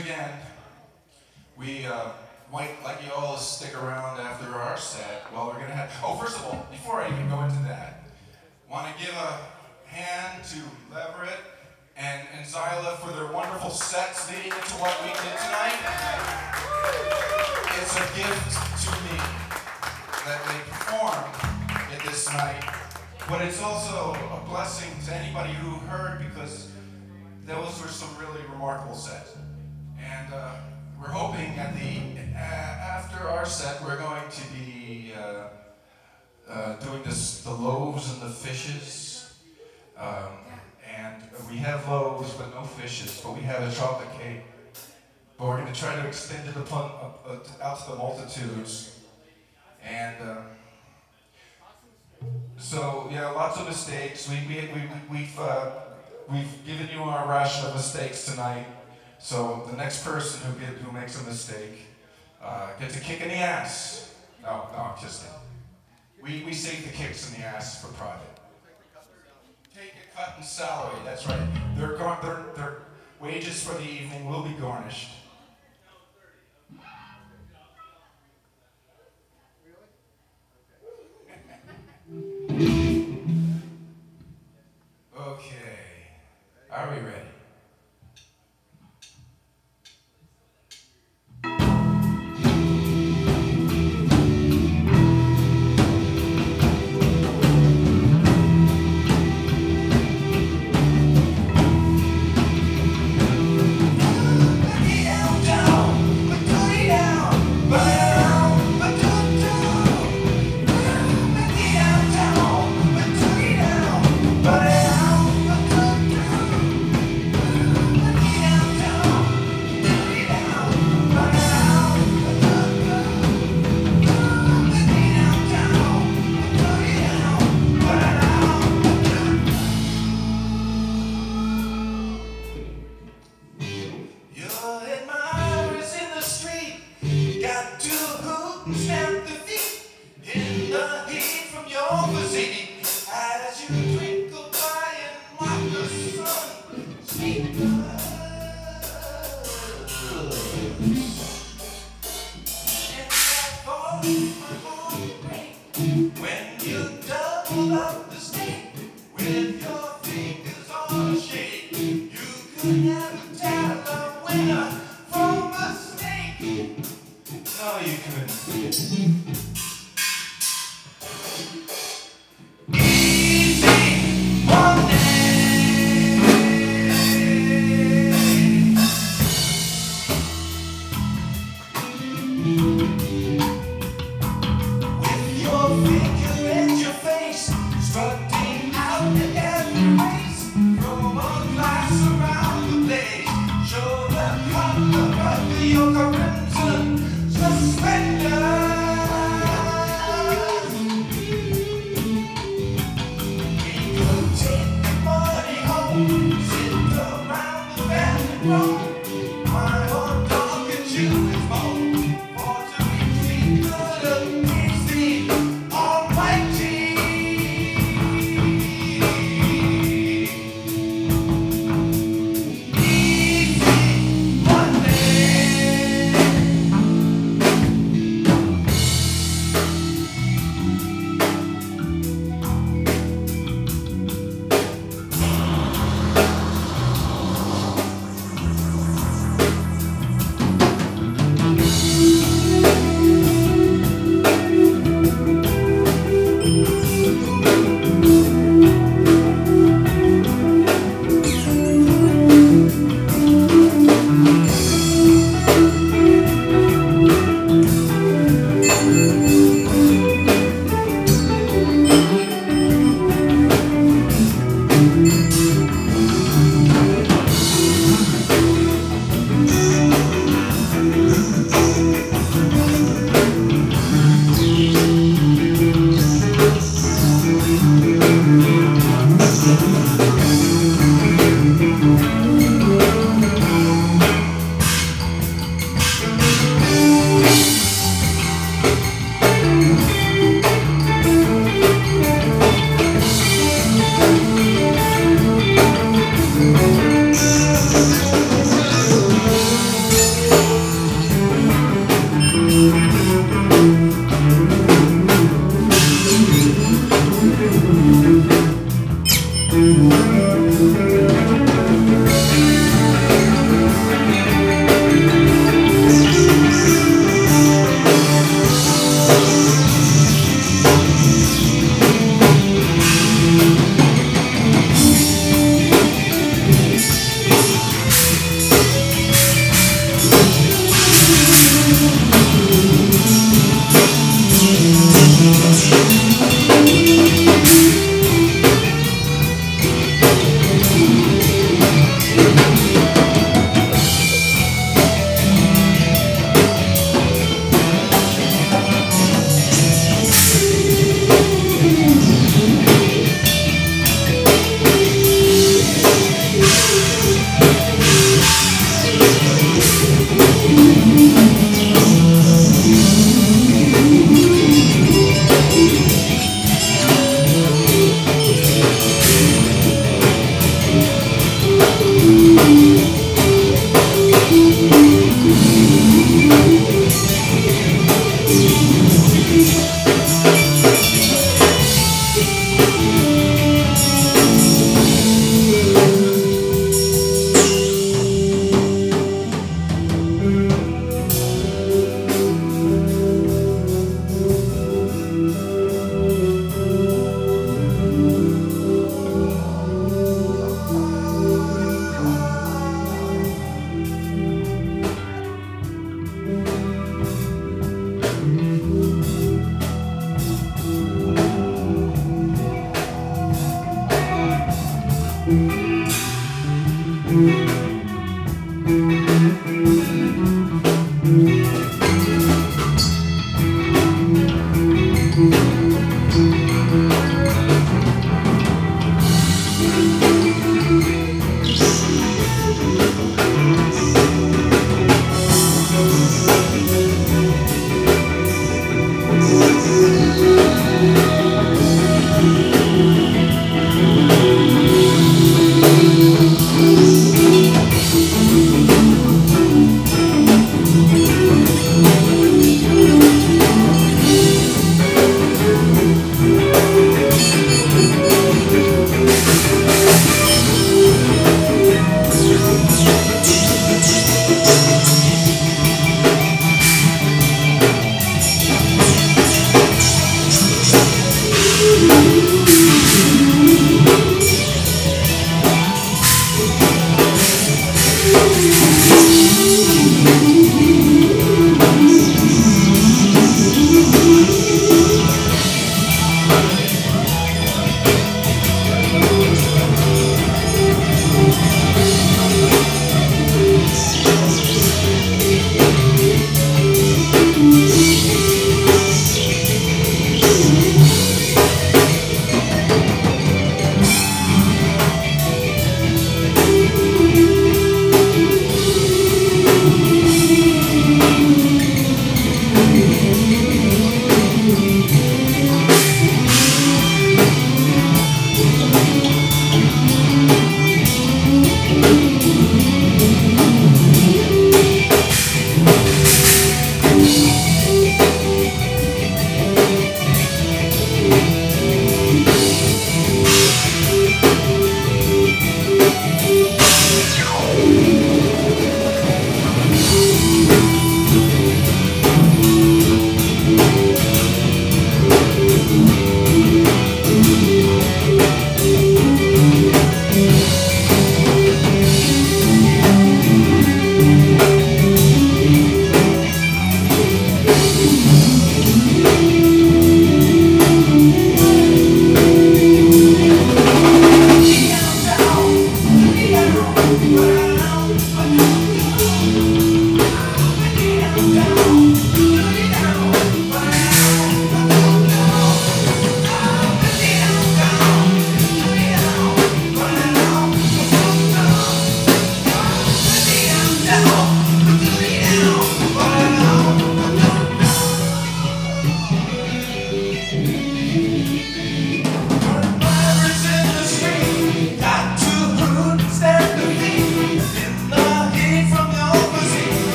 again. We uh, might like you all to stick around after our set. Well, we're gonna have. Oh, first of all, before I even go into that, want to give a hand to Leverett and, and Zyla for their wonderful sets leading into what we did tonight. It's a gift to me that they performed it this night, but it's also a blessing to anybody who heard because those were some really remarkable sets. And uh, we're hoping at the uh, after our set we're going to be uh, uh, doing this the loaves and the fishes. Um, and we have loaves but no fishes, but we have a chocolate cake. But we're going to try to extend it upon, uh, out to the multitudes. And uh, so, yeah, lots of mistakes. We, we, we, we've, we've given you our ration of mistakes tonight. So the next person who, get, who makes a mistake uh, gets a kick in the ass. No, no, just kidding. We, we save the kicks in the ass for private. Take a cut in salary, that's right. Their, their, their wages for the evening will be garnished. When